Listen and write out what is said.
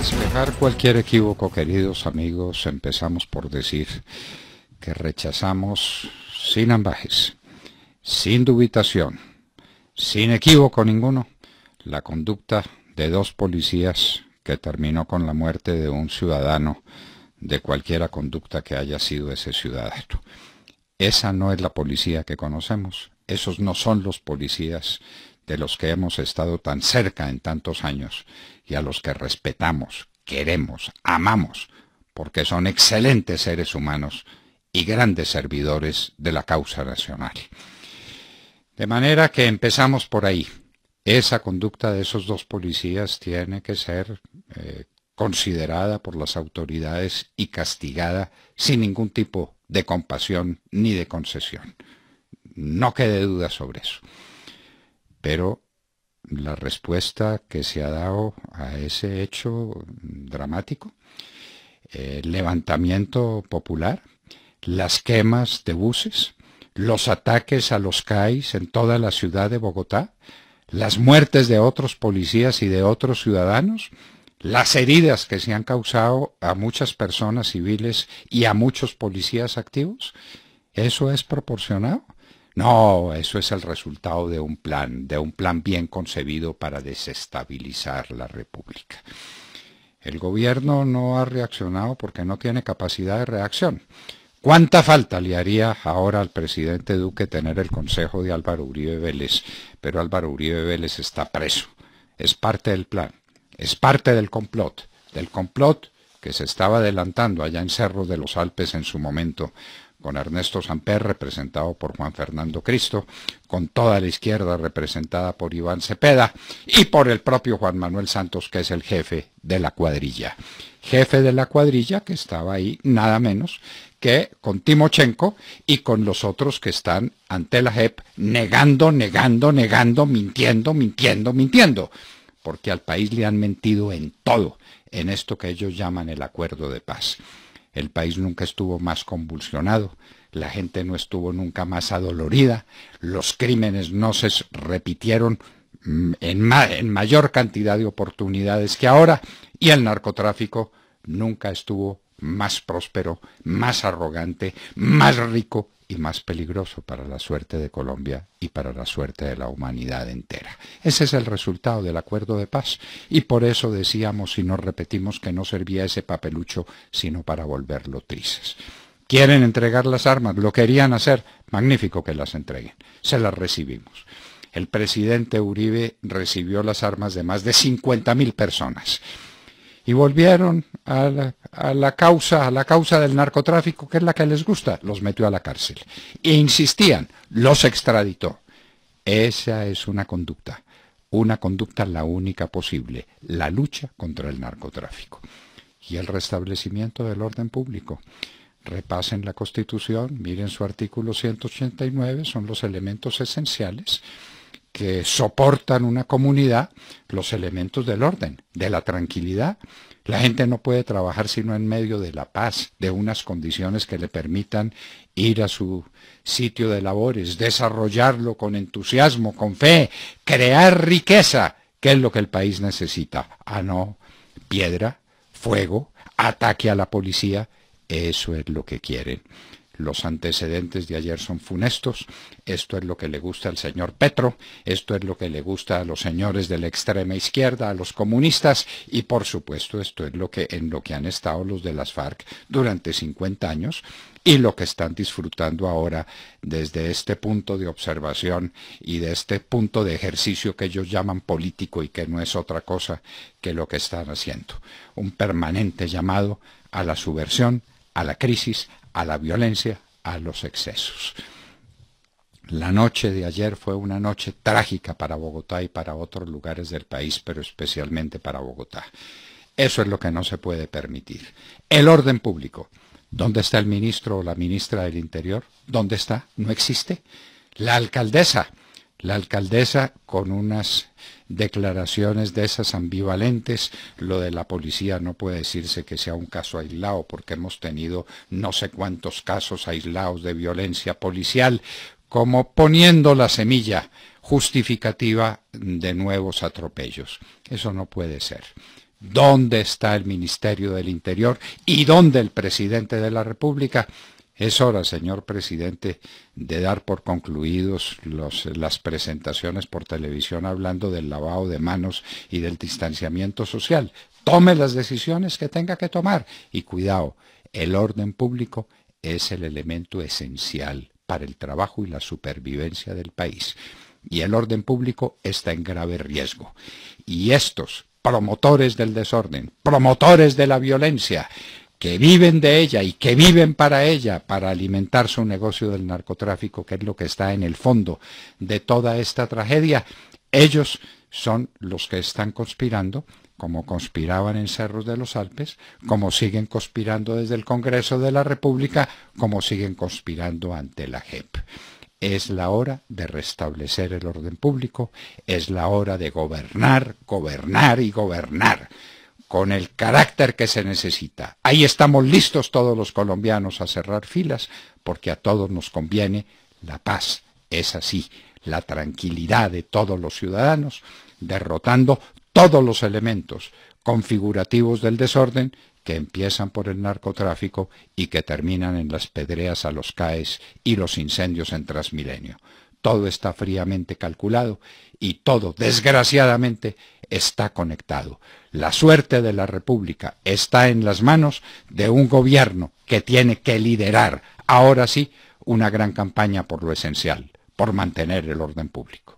despejar cualquier equívoco, queridos amigos, empezamos por decir que rechazamos sin ambajes, sin dubitación, sin equívoco ninguno, la conducta de dos policías que terminó con la muerte de un ciudadano de cualquiera conducta que haya sido ese ciudadano. Esa no es la policía que conocemos, esos no son los policías de los que hemos estado tan cerca en tantos años y a los que respetamos, queremos, amamos, porque son excelentes seres humanos y grandes servidores de la causa nacional. De manera que empezamos por ahí. Esa conducta de esos dos policías tiene que ser eh, considerada por las autoridades y castigada sin ningún tipo de compasión ni de concesión. No quede duda sobre eso. Pero la respuesta que se ha dado a ese hecho dramático, el levantamiento popular, las quemas de buses, los ataques a los CAIs en toda la ciudad de Bogotá, las muertes de otros policías y de otros ciudadanos, las heridas que se han causado a muchas personas civiles y a muchos policías activos, ¿eso es proporcionado? No, eso es el resultado de un plan, de un plan bien concebido para desestabilizar la República. El gobierno no ha reaccionado porque no tiene capacidad de reacción. ¿Cuánta falta le haría ahora al presidente Duque tener el consejo de Álvaro Uribe Vélez? Pero Álvaro Uribe Vélez está preso. Es parte del plan, es parte del complot, del complot que se estaba adelantando allá en Cerro de los Alpes en su momento con Ernesto Samper representado por Juan Fernando Cristo, con toda la izquierda representada por Iván Cepeda y por el propio Juan Manuel Santos, que es el jefe de la cuadrilla. Jefe de la cuadrilla que estaba ahí nada menos que con Timochenko y con los otros que están ante la JEP negando, negando, negando, mintiendo, mintiendo, mintiendo, porque al país le han mentido en todo, en esto que ellos llaman el acuerdo de paz. El país nunca estuvo más convulsionado, la gente no estuvo nunca más adolorida, los crímenes no se repitieron mm, en, en mayor cantidad de oportunidades que ahora y el narcotráfico nunca estuvo más próspero, más arrogante, más rico y más peligroso para la suerte de Colombia y para la suerte de la humanidad entera. Ese es el resultado del acuerdo de paz y por eso decíamos y nos repetimos que no servía ese papelucho sino para volverlo trizas. Quieren entregar las armas, lo querían hacer, magnífico que las entreguen. Se las recibimos. El presidente Uribe recibió las armas de más de 50.000 personas y volvieron a la, causa, a la causa del narcotráfico, que es la que les gusta, los metió a la cárcel. E insistían, los extraditó. Esa es una conducta, una conducta la única posible, la lucha contra el narcotráfico. Y el restablecimiento del orden público. Repasen la Constitución, miren su artículo 189, son los elementos esenciales que soportan una comunidad los elementos del orden, de la tranquilidad. La gente no puede trabajar sino en medio de la paz, de unas condiciones que le permitan ir a su sitio de labores, desarrollarlo con entusiasmo, con fe, crear riqueza, que es lo que el país necesita. Ah, no, piedra, fuego, ataque a la policía, eso es lo que quieren. Los antecedentes de ayer son funestos. Esto es lo que le gusta al señor Petro, esto es lo que le gusta a los señores de la extrema izquierda, a los comunistas y por supuesto esto es lo que en lo que han estado los de las FARC durante 50 años y lo que están disfrutando ahora desde este punto de observación y de este punto de ejercicio que ellos llaman político y que no es otra cosa que lo que están haciendo. Un permanente llamado a la subversión, a la crisis, a la violencia, a los excesos. La noche de ayer fue una noche trágica para Bogotá y para otros lugares del país, pero especialmente para Bogotá. Eso es lo que no se puede permitir. El orden público. ¿Dónde está el ministro o la ministra del Interior? ¿Dónde está? No existe. La alcaldesa la alcaldesa con unas declaraciones de esas ambivalentes, lo de la policía no puede decirse que sea un caso aislado porque hemos tenido no sé cuántos casos aislados de violencia policial, como poniendo la semilla justificativa de nuevos atropellos. Eso no puede ser. ¿Dónde está el Ministerio del Interior? ¿Y dónde el presidente de la República? Es hora, señor presidente, de dar por concluidos las presentaciones por televisión hablando del lavado de manos y del distanciamiento social. Tome las decisiones que tenga que tomar. Y cuidado, el orden público es el elemento esencial para el trabajo y la supervivencia del país. Y el orden público está en grave riesgo. Y estos promotores del desorden, promotores de la violencia, que viven de ella y que viven para ella, para alimentar su negocio del narcotráfico, que es lo que está en el fondo de toda esta tragedia, ellos son los que están conspirando, como conspiraban en Cerros de los Alpes, como siguen conspirando desde el Congreso de la República, como siguen conspirando ante la JEP. Es la hora de restablecer el orden público, es la hora de gobernar, gobernar y gobernar con el carácter que se necesita. Ahí estamos listos todos los colombianos a cerrar filas, porque a todos nos conviene la paz. Es así, la tranquilidad de todos los ciudadanos, derrotando todos los elementos configurativos del desorden que empiezan por el narcotráfico y que terminan en las pedreas a los CAES y los incendios en Transmilenio. Todo está fríamente calculado y todo, desgraciadamente, está conectado. La suerte de la República está en las manos de un gobierno que tiene que liderar, ahora sí, una gran campaña por lo esencial, por mantener el orden público.